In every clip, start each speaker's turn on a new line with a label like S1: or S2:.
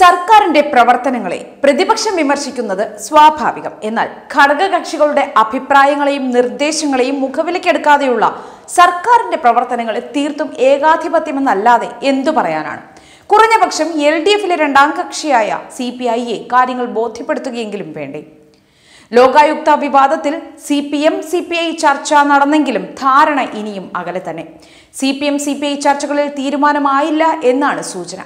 S1: സർക്കാരിന്റെ പ്രവർത്തനങ്ങളെ പ്രതിപക്ഷം വിമർശിക്കുന്നത് സ്വാഭാവികം എന്നാൽ ഘടകകക്ഷികളുടെ അഭിപ്രായങ്ങളെയും നിർദ്ദേശങ്ങളെയും മുഖവിലക്കെടുക്കാതെയുള്ള സർക്കാരിന്റെ പ്രവർത്തനങ്ങൾ തീർത്തും ഏകാധിപത്യമെന്നല്ലാതെ എന്തു പറയാനാണ് കുറഞ്ഞപക്ഷം എൽ ഡി എഫിലെ രണ്ടാം കക്ഷിയായ സി പി എ കാര്യങ്ങൾ ബോധ്യപ്പെടുത്തുകയെങ്കിലും വേണ്ടേ ലോകായുക്ത വിവാദത്തിൽ C P M C P I ചർച്ച നടന്നെങ്കിലും ധാരണ ഇനിയും അകലെ തന്നെ C P M C P I ചർച്ചകളിൽ തീരുമാനമായില്ല എന്നാണ് സൂചന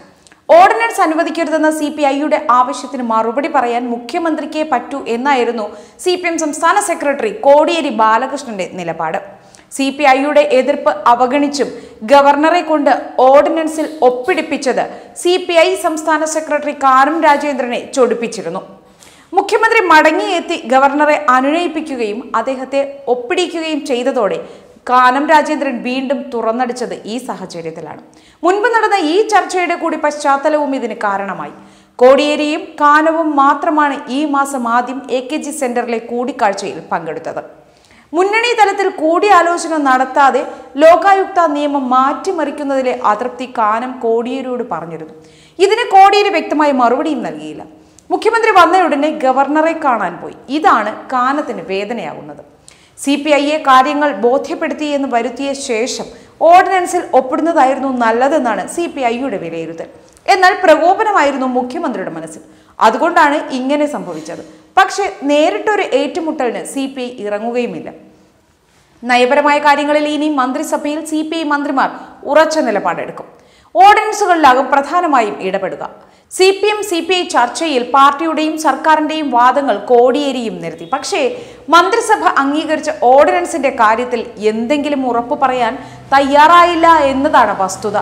S1: ഓർഡിനൻസ് അനുവദിക്കരുതെന്ന സി പി ഐയുടെ ആവശ്യത്തിന് മറുപടി പറയാൻ മുഖ്യമന്ത്രിക്കേ പറ്റൂ എന്നായിരുന്നു സി പി എം സംസ്ഥാന സെക്രട്ടറി കോടിയേരി ബാലകൃഷ്ണന്റെ നിലപാട് സി പി ഐയുടെ എതിർപ്പ് അവഗണിച്ചും ഗവർണറെ കൊണ്ട് ഓർഡിനൻസിൽ ഒപ്പിടിപ്പിച്ചത് സി പി ഐ സംസ്ഥാന സെക്രട്ടറി കാനം രാജേന്ദ്രനെ ചൊടിപ്പിച്ചിരുന്നു മുഖ്യമന്ത്രി മടങ്ങിയെത്തി ഗവർണറെ അനുനയിപ്പിക്കുകയും അദ്ദേഹത്തെ ഒപ്പിടിക്കുകയും ചെയ്തതോടെ കാനം രാജേന്ദ്രൻ വീണ്ടും തുറന്നടിച്ചത് ഈ സാഹചര്യത്തിലാണ് മുൻപ് നടന്ന ഈ ചർച്ചയുടെ കൂടി പശ്ചാത്തലവും ഇതിന് കാരണമായി കോടിയേരിയും കാനവും മാത്രമാണ് ഈ മാസം ആദ്യം എ കെ ജി സെന്ററിലെ കൂടിക്കാഴ്ചയിൽ പങ്കെടുത്തത് മുന്നണി തലത്തിൽ കൂടിയാലോചന നടത്താതെ ലോകായുക്ത നിയമം മാറ്റിമറിക്കുന്നതിലെ അതൃപ്തി കാനം കോടിയേരിയോട് പറഞ്ഞിരുന്നു ഇതിന് കോടിയേരി വ്യക്തമായ മറുപടിയും നൽകിയില്ല മുഖ്യമന്ത്രി വന്നയുടനെ ഗവർണറെ കാണാൻ പോയി ഇതാണ് കാനത്തിന് വേദനയാകുന്നത് സി പി ഐയെ കാര്യങ്ങൾ ബോധ്യപ്പെടുത്തിയെന്ന് വരുത്തിയ ശേഷം ഓർഡിനൻസിൽ ഒപ്പിടുന്നതായിരുന്നു നല്ലതെന്നാണ് സി പി ഐയുടെ വിലയിരുത്തൽ എന്നാൽ പ്രകോപനമായിരുന്നു മുഖ്യമന്ത്രിയുടെ മനസ്സിൽ അതുകൊണ്ടാണ് ഇങ്ങനെ സംഭവിച്ചത് പക്ഷേ നേരിട്ടൊരു ഏറ്റുമുട്ടലിന് സി പി ഐ ഇറങ്ങുകയുമില്ല നയപരമായ കാര്യങ്ങളിൽ ഇനി മന്ത്രിസഭയിൽ സി പി ഐ മന്ത്രിമാർ ഉറച്ച നിലപാടെടുക്കും ഓർഡിനൻസുകളിലാകും പ്രധാനമായും ഇടപെടുക C P M C P I ചർച്ചയിൽ പാർട്ടിയുടെയും സർക്കാരിന്റെയും വാദങ്ങൾ കോടിയേരിയും നിർത്തി പക്ഷേ മന്ത്രിസഭ അംഗീകരിച്ച ഓർഡിനൻസിന്റെ കാര്യത്തിൽ എന്തെങ്കിലും ഉറപ്പ് പറയാൻ തയ്യാറായില്ല എന്നതാണ് വസ്തുത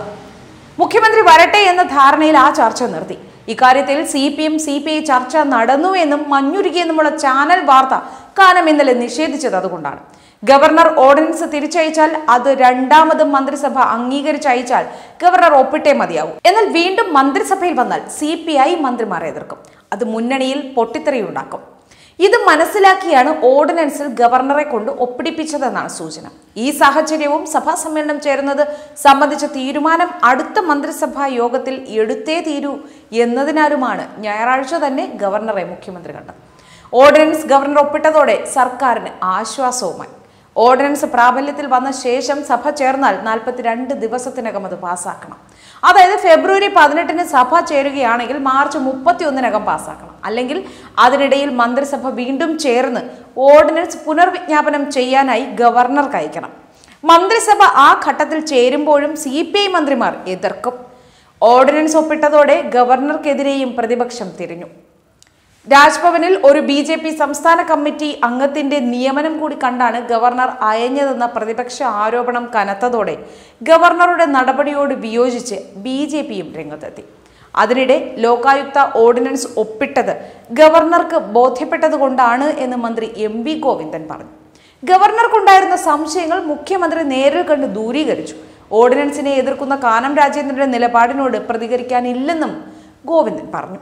S1: മുഖ്യമന്ത്രി വരട്ടെ എന്ന ധാരണയിൽ ആ ചർച്ച നിർത്തി ഇക്കാര്യത്തിൽ C P M C P I ചർച്ച നടന്നു എന്നും മഞ്ഞുരുകിയെന്നുമുള്ള ചാനൽ വാർത്ത കാനം ഇന്നലെ നിഷേധിച്ചത് അതുകൊണ്ടാണ് ഗവർണർ ഓർഡിനൻസ് തിരിച്ചയച്ചാൽ അത് രണ്ടാമത് മന്ത്രിസഭ അംഗീകരിച്ചയച്ചാൽ ഗവർണർ ഒപ്പിട്ടേ മതിയാവും എന്നാൽ വീണ്ടും മന്ത്രിസഭയിൽ വന്നാൽ സി പി ഐ മന്ത്രിമാരെ എതിർക്കും അത് മുന്നണിയിൽ പൊട്ടിത്തെറിയുണ്ടാക്കും ഇത് മനസ്സിലാക്കിയാണ് ഓർഡിനൻസിൽ ഗവർണറെ കൊണ്ട് ഒപ്പിടിപ്പിച്ചതെന്നാണ് സൂചന ഈ സാഹചര്യവും സഭാ സമ്മേളനം ചേരുന്നത് സംബന്ധിച്ച തീരുമാനം അടുത്ത മന്ത്രിസഭാ യോഗത്തിൽ എടുത്തേ തീരൂ എന്നതിനാലുമാണ് ഞായറാഴ്ച തന്നെ ഗവർണറെ മുഖ്യമന്ത്രി കണ്ടത് ഓർഡിനൻസ് ഗവർണർ ഒപ്പിട്ടതോടെ സർക്കാരിന് ആശ്വാസവുമായി ഓർഡിനൻസ് പ്രാബല്യത്തിൽ വന്ന ശേഷം സഭ ചേർന്നാൽ നാൽപ്പത്തിരണ്ട് ദിവസത്തിനകം അത് പാസ്സാക്കണം അതായത് ഫെബ്രുവരി പതിനെട്ടിന് സഭ ചേരുകയാണെങ്കിൽ മാർച്ച് മുപ്പത്തിയൊന്നിനകം പാസ്സാക്കണം അല്ലെങ്കിൽ അതിനിടയിൽ മന്ത്രിസഭ വീണ്ടും ചേർന്ന് ഓർഡിനൻസ് പുനർവിജ്ഞാപനം ചെയ്യാനായി ഗവർണർക്ക് അയക്കണം മന്ത്രിസഭ ആ ഘട്ടത്തിൽ ചേരുമ്പോഴും സി പി ഐ മന്ത്രിമാർ എതിർക്കും ഓർഡിനൻസ് ഒപ്പിട്ടതോടെ ഗവർണർക്കെതിരെയും പ്രതിപക്ഷം തിരിഞ്ഞു രാജ്ഭവനിൽ ഒരു ബി ജെ പി സംസ്ഥാന കമ്മിറ്റി അംഗത്തിന്റെ നിയമനം കൂടി കണ്ടാണ് ഗവർണർ അയഞ്ഞതെന്ന പ്രതിപക്ഷ ആരോപണം കനത്തതോടെ ഗവർണറുടെ നടപടിയോട് വിയോജിച്ച് ബി ജെ പിയും രംഗത്തെത്തി അതിനിടെ ലോകായുക്ത ഓർഡിനൻസ് ഒപ്പിട്ടത് ഗവർണർക്ക് ബോധ്യപ്പെട്ടതുകൊണ്ടാണ് എന്ന് മന്ത്രി എം വി ഗോവിന്ദൻ പറഞ്ഞു ഗവർണർക്കുണ്ടായിരുന്ന സംശയങ്ങൾ മുഖ്യമന്ത്രി നേരിൽ കണ്ട് ദൂരീകരിച്ചു ഓർഡിനൻസിനെ എതിർക്കുന്ന കാനം രാജേന്ദ്രന്റെ നിലപാടിനോട് പ്രതികരിക്കാനില്ലെന്നും ഗോവിന്ദൻ പറഞ്ഞു